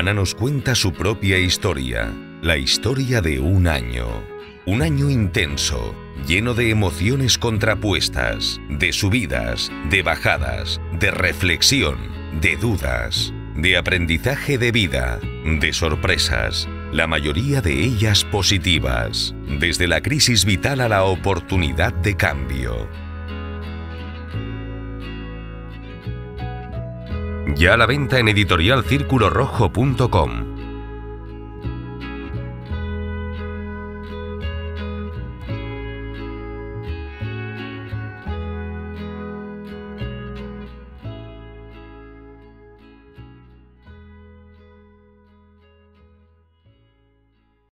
Ana nos cuenta su propia historia, la historia de un año. Un año intenso, lleno de emociones contrapuestas, de subidas, de bajadas, de reflexión, de dudas, de aprendizaje de vida, de sorpresas, la mayoría de ellas positivas, desde la crisis vital a la oportunidad de cambio. Ya a la venta en editorialcirculorrojo.com.